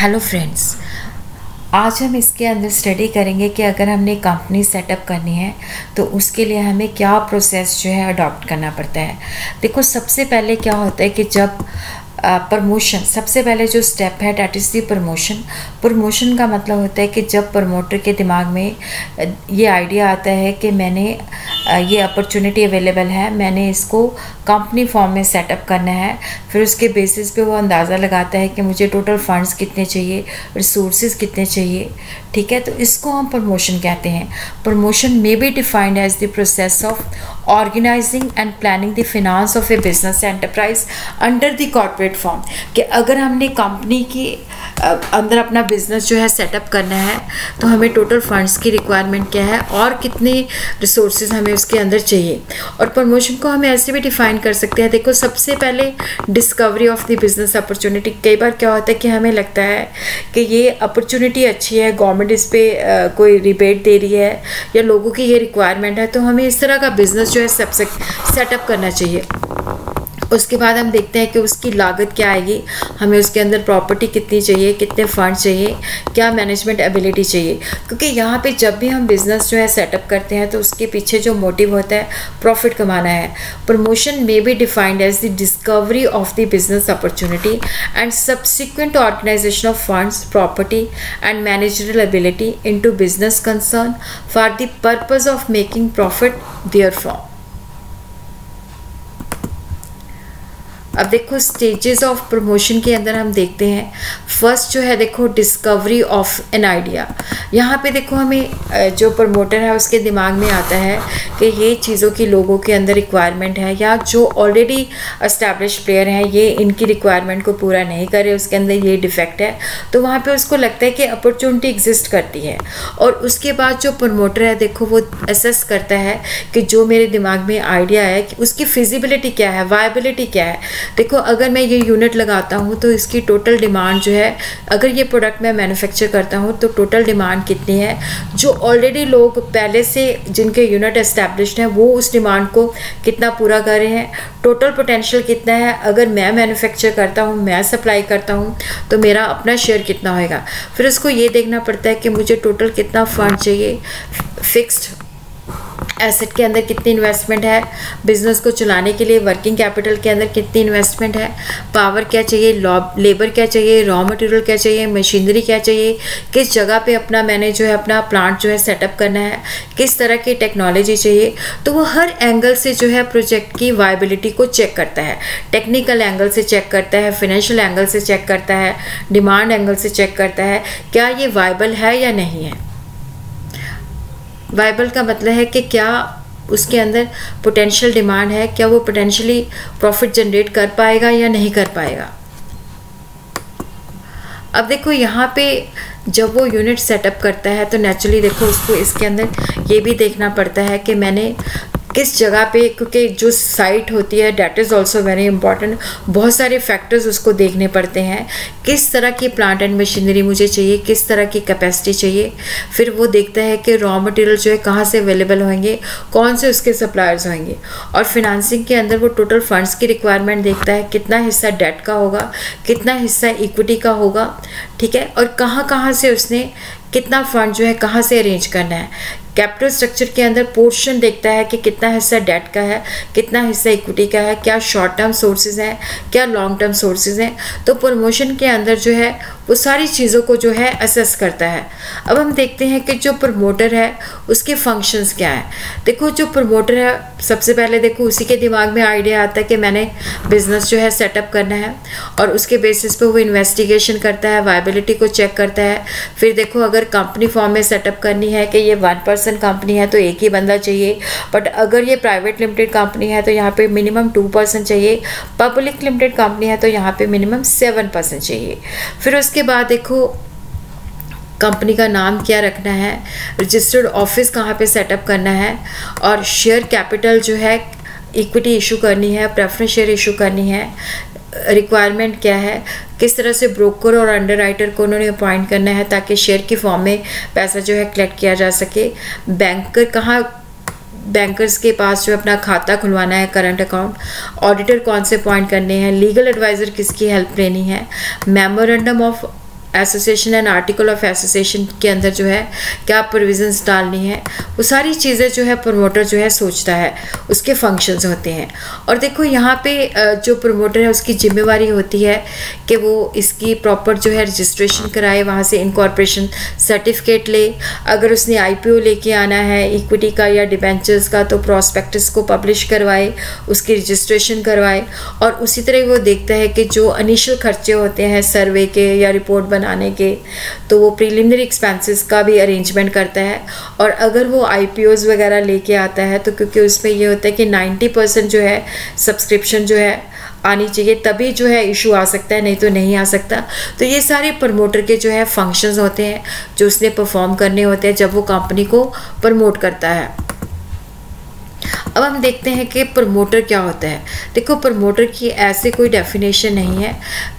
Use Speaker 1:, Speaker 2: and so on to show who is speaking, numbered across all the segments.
Speaker 1: Hello friends आज हम इसके अंदर स्टडी करेंगे कि अगर हमने कंपनी सेटअप करनी है तो उसके लिए हमें क्या प्रोसेस जो है अडॉप्ट करना पड़ता है। देखो, सबसे पहले क्या होता है कि जब प्रमोशन सबसे पहले जो स्टेप है that is the promotion promotion का मतलब होता है कि जब प्रमोटर के दिमाग में ये आइडिया आता है कि मैंने ये अपॉर्चुनिटी अवेलेबल है, मैंने इसको कंपनी फॉर्म में सेटअप करना है। फिर उसके बेसिस पे वो अंदाज़ा लगाता है कि मुझे टोटल फंड्स कितने चाहिए रिसोर्स कितने चाहिए, ठीक है? तो इसको हम प्रमोशन कहते हैं। Promotion may be defined as the process of organizing and planning the finance of a business enterprise under the corporate form कि अगर हमने कंपनी की अंदर अपना बिज़नेस जो है सेटअप करना है तो हमें टोटल फंड्स की रिक्वायरमेंट क्या है और कितने रिसोर्सेज हमें उसके अंदर चाहिए। और प्रमोशन को हम ऐसे भी डिफाइन कर सकते हैं। देखो, सबसे पहले discovery of the business opportunity कई बार क्या होता है कि हमें लगता है कि ये अपॉर्चुनिटी अच्छी है गवर्नमेंट इस पर कोई रिबेट दे रही है या लोगों की ये रिक्वायरमेंट है तो हमें इस तरह का बिज़नेस जो है सेटअप करना चाहिए। उसके बाद हम देखते हैं कि उसकी लागत क्या आएगी। हमें उसके अंदर प्रॉपर्टी कितनी चाहिए, कितने फंड चाहिए, क्या मैनेजमेंट एबिलिटी चाहिए। क्योंकि यहाँ पे जब भी हम बिज़नेस जो है सेटअप करते हैं तो उसके पीछे जो मोटिव होता है प्रॉफिट कमाना है। Promotion may be defined as the discovery of the business opportunity and subsequent organisation of funds property and managerial ability in to business concern for the purpose of making profit there from अब देखो stages of promotion के अंदर हम देखते हैं। First जो है, देखो डिस्कवरी ऑफ़ एन आइडिया यहाँ पे देखो, हमें जो प्रमोटर है, उसके दिमाग में आता है कि ये चीज़ों की लोगों के अंदर रिक्वायरमेंट है या जो ऑलरेडी अस्टैब्लिश प्लेयर हैं, ये इनकी रिक्वायरमेंट को पूरा नहीं करे उसके अंदर ये डिफेक्ट है। तो वहाँ पर उसको लगता है कि अपॉर्चुनिटी एग्जिस्ट करती है। और उसके बाद जो प्रमोटर है, देखो, वो असेस करता है कि जो मेरे दिमाग में आइडिया है, कि उसकी फिजिबिलिटी क्या है वायबिलिटी क्या है। देखो, अगर मैं ये यूनिट लगाता हूँ तो इसकी टोटल डिमांड जो है, अगर ये प्रोडक्ट मैं मैन्युफैक्चर करता हूँ तो टोटल डिमांड कितनी है? जो ऑलरेडी लोग पहले से जिनके यूनिट इस्टेब्लिश हैं, वो उस डिमांड को कितना पूरा कर रहे हैं? टोटल पोटेंशियल कितना है? अगर मैं मैन्युफैक्चर करता हूँ, मैं सप्लाई करता हूँ तो मेरा अपना शेयर कितना होएगा? फिर उसको ये देखना पड़ता है कि मुझे टोटल कितना फंड चाहिए? फिक्स्ड एसेट के अंदर कितनी इन्वेस्टमेंट है? बिज़नेस को चलाने के लिए वर्किंग कैपिटल के अंदर कितनी इन्वेस्टमेंट है? पावर क्या चाहिए? लेबर क्या चाहिए? रॉ मटेरियल क्या चाहिए? मशीनरी क्या चाहिए? किस जगह पे अपना मैंने जो है, अपना प्लांट जो है सेटअप करना है? किस तरह की टेक्नोलॉजी चाहिए? तो वो हर एंगल से जो है प्रोजेक्ट की वायबिलिटी को चेक करता है। टेक्निकल एंगल से चेक करता है फिनेंशियल एंगल से चेक करता है डिमांड एंगल से चेक करता है, क्या ये वाइबल है या नहीं है? वाइबल का मतलब है कि क्या उसके अंदर पोटेंशियल डिमांड है, क्या वो पोटेंशियली प्रॉफिट जनरेट कर पाएगा या नहीं कर पाएगा? अब देखो, यहाँ पे जब वो यूनिट सेटअप करता है तो नेचुरली देखो उसको इसके अंदर ये भी देखना पड़ता है कि मैंने किस जगह पे, क्योंकि जो साइट होती है that is also very important बहुत सारे फैक्टर्स उसको देखने पड़ते हैं। किस तरह की प्लांट एंड मशीनरी मुझे चाहिए, किस तरह की कैपेसिटी चाहिए? फिर वो देखता है कि रॉ मटेरियल जो है, कहाँ से अवेलेबल होंगे, कौन से उसके सप्लायर्स होंगे। और फिनांसिंग के अंदर वो टोटल फंड्स की रिक्वायरमेंट देखता है, कितना हिस्सा डेट का होगा, कितना हिस्सा इक्विटी का होगा, ठीक है? और कहाँ कहाँ से उसने कितना फंड जो है, कहाँ से अरेंज करना है। कैपिटल स्ट्रक्चर के अंदर पोर्शन देखता है कि कितना हिस्सा डेट का है, कितना हिस्सा इक्विटी का है, क्या शॉर्ट टर्म सोर्सेज हैं, क्या लॉन्ग टर्म सोर्सेज हैं। तो प्रमोशन के अंदर जो है, वो सारी चीज़ों को जो है असेस करता है। अब हम देखते हैं कि जो प्रमोटर है, उसके फ़ंक्शंस क्या हैं। देखो, जो प्रमोटर है, सबसे पहले देखो, उसी के दिमाग में आइडिया आता है कि मैंने बिज़नेस जो है सेटअप करना है और उसके बेसिस पे वो इन्वेस्टिगेशन करता है वायबिलिटी को चेक करता है। फिर देखो, अगर कंपनी फॉर्म में सेटअप करनी है कि ये वन पर्सन कंपनी है तो एक ही बंदा चाहिए। बट अगर ये प्राइवेट लिमिटेड कंपनी है तो यहाँ पे मिनिमम टू परसेंट चाहिए। पब्लिक लिमिटेड कंपनी है तो यहाँ पे मिनिमम सेवन परसेंट चाहिए। फिर उसके बाद देखो कंपनी का नाम क्या रखना है? रजिस्टर्ड ऑफ़िस कहाँ पे सेटअप करना है? और शेयर कैपिटल जो है इक्विटी इशू करनी है प्रेफरेंस शेयर इशू करनी है। रिक्वायरमेंट क्या है? किस तरह से ब्रोकर और अंडर को उन्होंने अपॉइंट करना है ताकि शेयर की फॉर्म में पैसा जो है कलेक्ट किया जा सके? बैंकर कहाँ बैंकर्स के पास जो अपना खाता खुलवाना है करंट अकाउंट ऑडिटर कौन से अपॉइंट करने हैं? लीगल एडवाइज़र किसकी हेल्प लेनी है? Memorandum of association and article of association के अंदर जो है, क्या प्रोविजंस डालनी है, वो सारी चीज़ें जो है प्रमोटर जो है, सोचता है। उसके फ़ंक्शंस होते हैं। और देखो, यहाँ पे जो प्रमोटर है, उसकी जिम्मेवारी होती है कि वो इसकी प्रॉपर जो है रजिस्ट्रेशन कराए, वहाँ से इनकॉर्पोरेशन सर्टिफिकेट ले। अगर उसने आईपीओ लेके आना है इक्विटी का या डिबेंचर्स का तो प्रॉस्पेक्टस को पब्लिश करवाए, उसकी रजिस्ट्रेशन करवाए और उसी तरह वो देखता है कि जो अनिशियल खर्चे होते हैं सर्वे के या रिपोर्ट बनाने के तो वो प्रिलिमिनरी एक्सपेंसेस का भी अरेंजमेंट करता है और अगर वो आई वगैरह लेके आता है तो क्योंकि उसमें ये होता है कि 90 परसेंट जो है सब्सक्रिप्शन जो है आनी चाहिए, तभी जो है इशू आ सकता है, नहीं तो नहीं आ सकता। तो ये सारे प्रमोटर के जो है फ़ंक्शंस होते हैं, जो उसने परफॉर्म करने होते हैं, जब वो कंपनी को प्रमोट करता है। अब हम देखते हैं कि प्रमोटर क्या होता है। देखो प्रमोटर की ऐसे कोई डेफिनेशन नहीं है।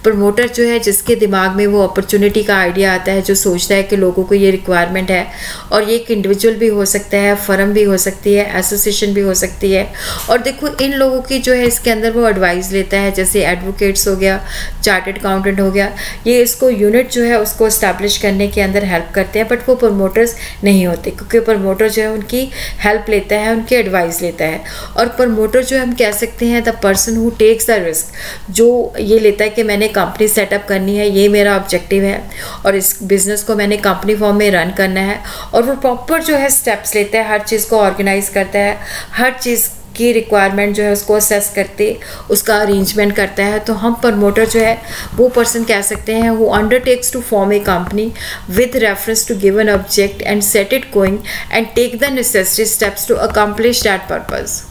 Speaker 1: प्रमोटर जो है, जिसके दिमाग में वो अपॉर्चुनिटी का आइडिया आता है, जो सोचता है कि लोगों को ये रिक्वायरमेंट है, और ये एक इंडिविजुअल भी हो सकता है फर्म भी हो सकती है एसोसिएशन भी हो सकती है। और देखो, इन लोगों की जो है, इसके अंदर वो एडवाइस लेता है, जैसे एडवोकेट्स हो गया चार्टेड अकाउंटेंट हो गया, ये इसको यूनिट जो है, उसको इस्टेब्लिश करने के अंदर हेल्प करते हैं बट वो प्रमोटर्स नहीं होते, क्योंकि प्रमोटर जो है, उनकी हेल्प लेता है, उनकी एडवाइस लेता है। है। और प्रमोटर जो हम कह सकते हैं the person who takes the risk जो ये लेता है कि मैंने कंपनी सेटअप करनी है, ये मेरा ऑब्जेक्टिव है और इस बिज़नेस को मैंने कंपनी फॉर्म में रन करना है। और वो प्रॉपर जो है स्टेप्स लेता है, हर चीज़ को ऑर्गेनाइज करता है, हर चीज़ की रिक्वायरमेंट जो है उसको असेस करते, उसका अरेंजमेंट करता है तो हम प्रमोटर जो है, वो पर्सन कह सकते हैं वो undertakes to form a company with reference to given object and set it going and take the necessary steps to accomplish that purpose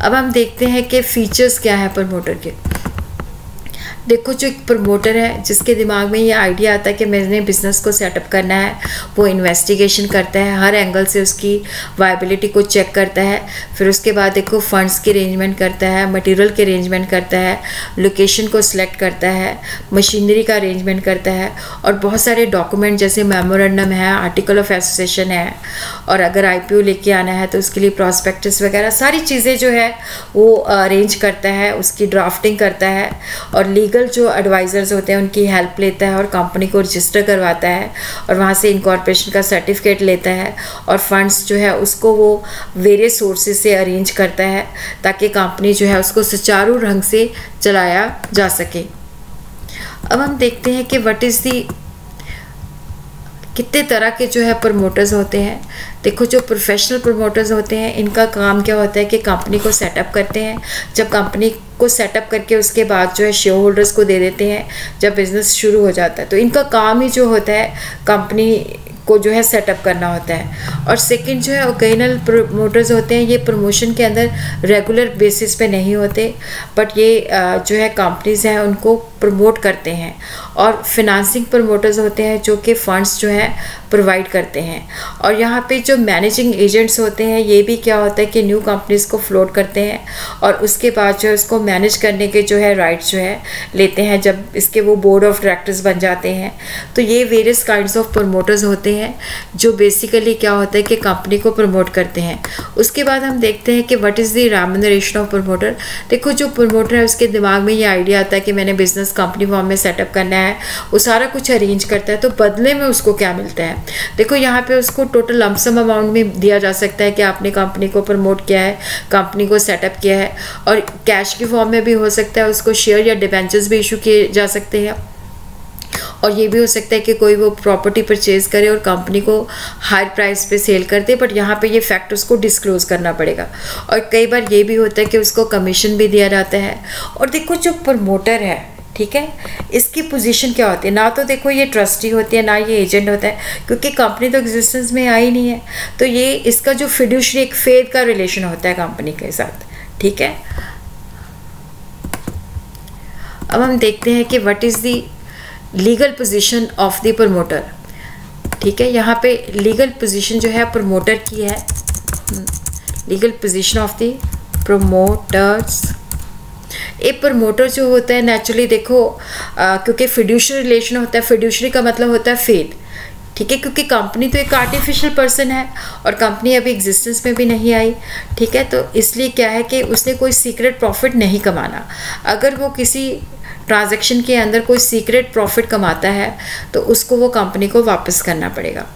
Speaker 1: अब हम देखते हैं कि फीचर्स क्या है प्रमोटर के। देखो, जो एक प्रमोटर है, जिसके दिमाग में ये आइडिया आता है कि मैंने बिज़नेस को सेटअप करना है, वो इन्वेस्टिगेशन करता है, हर एंगल से उसकी वायबिलिटी को चेक करता है, फिर उसके बाद देखो फंड्स की अरेंजमेंट करता है मटेरियल के अरेंजमेंट करता है लोकेशन को सिलेक्ट करता है मशीनरी का अरेंजमेंट करता है, और बहुत सारे डॉक्यूमेंट जैसे मेमोरेंडम है आर्टिकल ऑफ़ एसोसिएशन है, और अगर आईपीओ लेके आना है तो उसके लिए प्रॉस्पेक्टस वगैरह, सारी चीज़ें जो है, वो अरेंज करता है, उसकी ड्राफ्टिंग करता है, और लीग लीगल जो एडवाइज़र्स होते हैं, उनकी हेल्प लेता है और कंपनी को रजिस्टर करवाता है और वहाँ से इनकॉर्पोरेशन का सर्टिफिकेट लेता है और फंड्स जो है उसको वो वेरियस सोर्सेज से अरेंज करता है ताकि कंपनी जो है उसको सुचारू ढंग से चलाया जा सके। अब हम देखते हैं कि वट इज़ दी कितने तरह के जो है प्रमोटर्स होते हैं। देखो, जो प्रोफेशनल प्रमोटर्स होते हैं, इनका काम क्या होता है कि कंपनी को सेटअप करते हैं। जब कंपनी को सेटअप करके उसके बाद जो है शेयर होल्डर्स को दे देते हैं, जब बिज़नेस शुरू हो जाता है। तो इनका काम ही जो होता है कंपनी को जो है सेटअप करना होता है। और सेकंड जो है ओकेजनल प्रमोटर्स होते हैं, ये प्रमोशन के अंदर रेगुलर बेसिस पे नहीं होते। बट ये जो है कंपनीज़ हैं, उनको प्रमोट करते हैं और फिनांसिंग प्रमोटर्स होते हैं जो कि फंड्स जो हैं प्रोवाइड करते हैं। और यहाँ पे जो मैनेजिंग एजेंट्स होते हैं, ये भी क्या होता है कि न्यू कंपनीज़ को फ्लोट करते हैं और उसके बाद जो है उसको मैनेज करने के जो है राइट्स जो है लेते हैं जब इसके वो बोर्ड ऑफ़ डायरेक्टर्स बन जाते हैं। तो ये वेरियस काइंड्स ऑफ़ प्रमोटर्स होते हैं जो बेसिकली क्या होता है कि कंपनी को प्रमोट करते हैं। उसके बाद हम देखते हैं कि what is the remuneration of promoter देखो जो प्रमोटर है, उसके दिमाग में ये आइडिया आता है कि मैंने बिज़नेस कंपनी फॉर्म में सेटअप करना है, वो सारा कुछ अरेंज करता है तो बदले में उसको क्या मिलता है? देखो, यहाँ पे उसको टोटल लमसम अमाउंट में दिया जा सकता है कि आपने कंपनी को प्रमोट किया है कंपनी को सेटअप किया है, और कैश की फॉर्म में भी हो सकता है उसको शेयर या डिवेंचर्स भी इशू किए जा सकते हैं। और ये भी हो सकता है कि कोई वो प्रॉपर्टी परचेज करे और कंपनी को हाई प्राइस पे सेल कर दे बट यहाँ पे ये फैक्ट उसको डिस्क्लोज करना पड़ेगा। और कई बार ये भी होता है कि उसको कमीशन भी दिया जाता है। और देखो, जो प्रमोटर है ठीक है? इसकी पोजीशन क्या होती है? ना तो देखो ये ट्रस्टी होती है, ना ये एजेंट होता है, क्योंकि कंपनी तो एग्जिस्टेंस में आई नहीं है। तो ये इसका जो फिड्यूशरी एक फेद का रिलेशन होता है कंपनी के साथ, ठीक है? अब हम देखते हैं कि what is the legal position of the promoter ठीक है? यहाँ पे लीगल पोजीशन जो है प्रमोटर की है। Legal position of the promoters एक प्रमोटर जो होता है नेचुरली देखो आ, क्योंकि फिड्यूशरी रिलेशन होता है फिड्यूशरी का मतलब होता है फेथ ठीक है? क्योंकि कंपनी तो एक आर्टिफिशियल पर्सन है और कंपनी अभी एग्जिस्टेंस में भी नहीं आई ठीक है? तो इसलिए क्या है कि उसने कोई सीक्रेट प्रॉफिट नहीं कमाना। अगर वो किसी ट्रांजैक्शन के अंदर कोई सीक्रेट प्रॉफिट कमाता है तो उसको वो कंपनी को वापस करना पड़ेगा।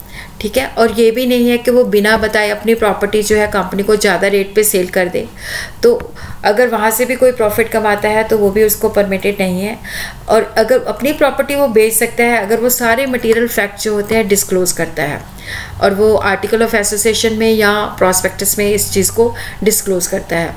Speaker 1: ठीक है? और ये भी नहीं है कि वो बिना बताए अपनी प्रॉपर्टी जो है कंपनी को ज़्यादा रेट पे सेल कर दे। तो अगर वहाँ से भी कोई प्रॉफिट कमाता है तो वो भी उसको परमिटेड नहीं है। और अगर अपनी प्रॉपर्टी वो बेच सकता है, अगर वो सारे मटेरियल फैक्ट जो होते हैं डिस्क्लोज करता है। और वो आर्टिकल ऑफ़ एसोसिएशन में या प्रॉस्पेक्टस में इस चीज़ को डिस्क्लोज करता है।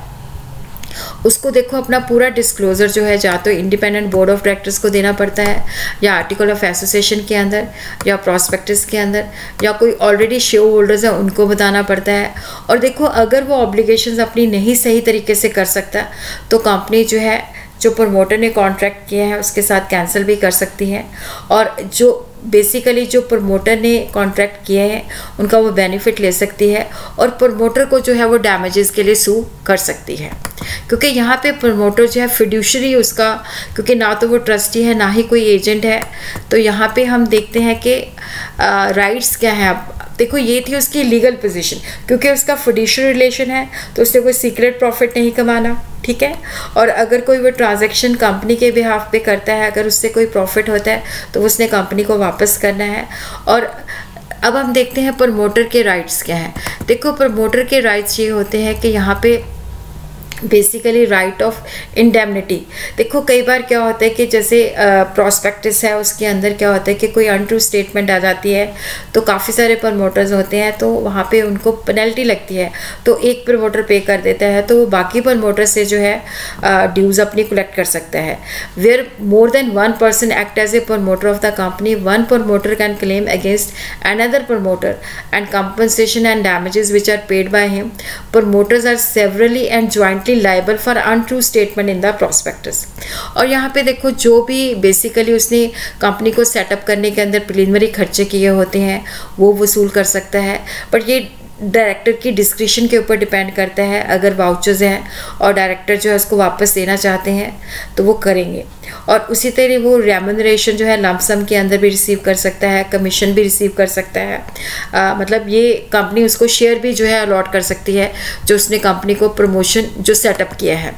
Speaker 1: उसको देखो अपना पूरा डिस्क्लोज़र जो है, या तो इंडिपेंडेंट बोर्ड ऑफ़ डायरेक्टर्स को देना पड़ता है, या आर्टिकल ऑफ़ एसोसिएशन के अंदर, या प्रॉस्पेक्टस के अंदर, या कोई ऑलरेडी शेयर होल्डर्स हैं, उनको बताना पड़ता है। और देखो, अगर वो ऑब्लिगेशन अपनी नहीं सही तरीके से कर सकता तो कंपनी जो है, जो प्रमोटर ने कॉन्ट्रैक्ट किया है, उसके साथ कैंसिल भी कर सकती है। और जो बेसिकली जो प्रमोटर ने कॉन्ट्रैक्ट किए हैं, उनका वो बेनिफिट ले सकती है और प्रमोटर को जो है वो डैमेजेस के लिए सू कर सकती है। क्योंकि यहाँ पे प्रमोटर जो है फिड्यूशरी उसका, क्योंकि ना तो वो ट्रस्टी है, ना ही कोई एजेंट है। तो यहाँ पे हम देखते हैं कि राइट्स क्या हैं देखो, ये थी उसकी लीगल पोजीशन क्योंकि उसका फोडिशियल रिलेशन है तो उसने कोई सीक्रेट प्रॉफिट नहीं कमाना, ठीक है? और अगर कोई वो ट्रांजैक्शन कंपनी के बिहाफ पे करता है, अगर उससे कोई प्रॉफिट होता है तो उसने कंपनी को वापस करना है। और अब हम देखते हैं प्रमोटर के राइट्स क्या हैं। देखो प्रमोटर के राइट्स ये होते हैं कि यहाँ पे बेसिकली राइट ऑफ़ इंडेमनिटी देखो, कई बार क्या होता है कि जैसे प्रोस्पेक्टिस है, उसके अंदर क्या होता है कि कोई अनट्रू स्टेटमेंट आ जाती है तो काफ़ी सारे प्रमोटर्स होते हैं तो वहाँ पे उनको पेनल्टी लगती है तो एक प्रमोटर पे कर देता है तो वो बाकी प्रमोटर से जो है ड्यूज़ अपनी कलेक्ट कर सकता है। Where more than one person act as a promoter of the company one promoter can claim against another promoter and compensation and damages which are paid by him promoters are severally and jointly directly liable for untrue statement in the prospectus और यहाँ पे देखो, जो भी basically उसने company को setup करने के अंदर प्रिलिमिनरी खर्चे किए होते हैं, वो वसूल कर सकता है। बट ये डायरेक्टर की डिस्क्रिप्शन के ऊपर डिपेंड करता है अगर वाउचर्स हैं और डायरेक्टर जो है उसको वापस देना चाहते हैं तो वो करेंगे। और उसी तरह वो रेमोनरेशन जो है लमसम के अंदर भी रिसीव कर सकता है कमीशन भी रिसीव कर सकता है। आ, मतलब ये कंपनी उसको शेयर भी जो है अलॉट कर सकती है जो उसने कंपनी को प्रमोशन जो सेटअप किया है।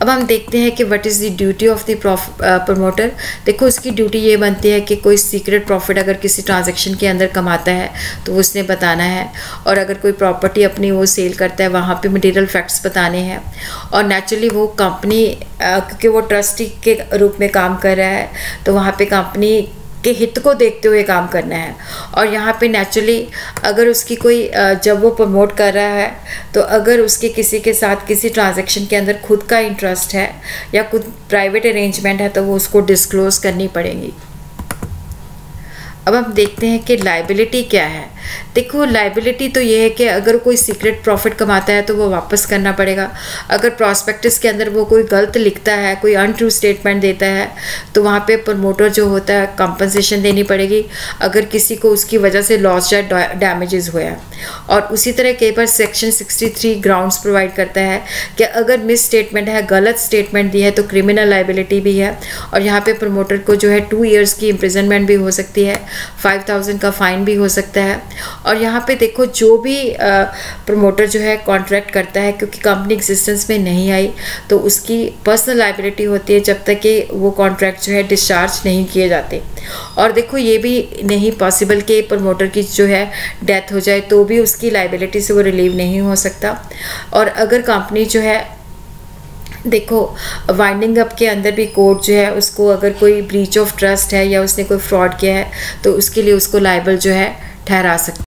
Speaker 1: अब हम देखते हैं कि what is the duty of the promoter देखो, उसकी ड्यूटी ये बनती है कि कोई सीक्रेट प्रॉफिट अगर किसी ट्रांजेक्शन के अंदर कमाता है तो उसने बताना है। और अगर कोई प्रॉपर्टी अपनी वो सेल करता है, वहाँ पे मटेरियल फैक्ट्स बताने हैं। और नेचुरली वो कंपनी क्योंकि वो ट्रस्टी के रूप में काम कर रहा है तो वहाँ पर कंपनी के हित को देखते हुए काम करना है। और यहाँ पे नेचुरली अगर उसकी कोई जब वो प्रमोट कर रहा है तो अगर उसके किसी के साथ किसी ट्रांजैक्शन के अंदर खुद का इंटरेस्ट है या खुद प्राइवेट अरेंजमेंट है तो वो उसको डिस्क्लोज करनी पड़ेगी। अब हम देखते हैं कि लाइबिलिटी क्या है। देखो लाइबिलिटी तो ये है कि अगर कोई सीक्रेट प्रॉफिट कमाता है तो वो वापस करना पड़ेगा। अगर प्रॉस्पेक्टस के अंदर वो कोई गलत लिखता है, कोई अनट्रू स्टेटमेंट देता है तो वहाँ पे प्रमोटर जो होता है कंपनसेशन देनी पड़ेगी। अगर किसी को उसकी वजह से लॉस या डैमेजेस हुआ है। और उसी तरह कई बार सेक्शन 63 ग्राउंड्स प्रोवाइड करता है कि अगर मिस स्टेटमेंट है, गलत स्टेटमेंट दी है तो क्रिमिनल लाइबिलिटी भी है। और यहाँ पे प्रमोटर को जो है टू ईयर्स की इम्प्रिजनमेंट भी हो सकती है फाइव थाउज़ेंड का फाइन भी हो सकता है। और यहाँ पे देखो, जो भी प्रमोटर जो है कॉन्ट्रैक्ट करता है, क्योंकि कंपनी एग्जिस्टेंस में नहीं आई तो उसकी पर्सनल लाइबिलिटी होती है जब तक कि वो कॉन्ट्रैक्ट जो है डिस्चार्ज नहीं किए जाते। और देखो, ये भी नहीं पॉसिबल कि प्रमोटर की जो है डेथ हो जाए तो भी उसकी लाइबिलिटी से वो रिलीव नहीं हो सकता। और अगर कंपनी जो है, देखो वाइंडिंग अप के अंदर भी कोर्ट जो है, उसको अगर कोई ब्रीच ऑफ़ ट्रस्ट है या उसने कोई फ्रॉड किया है तो उसके लिए उसको लाइबल जो है ठहरा सकते